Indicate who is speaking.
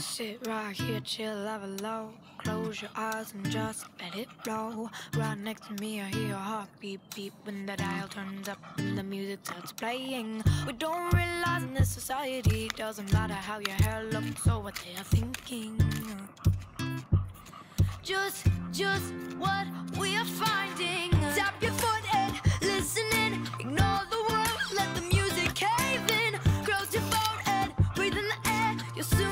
Speaker 1: Sit right here, chill, love a low. Close your eyes and just let it blow. Right next to me, I hear a heartbeat beat when the dial turns up and the music starts playing. We don't realize in this society, doesn't matter how your hair looks or what they are thinking.
Speaker 2: Just, just what we are finding. Tap your foot and listen in. Ignore the world, let the music cave in. Close your phone and breathe in the air. You'll soon.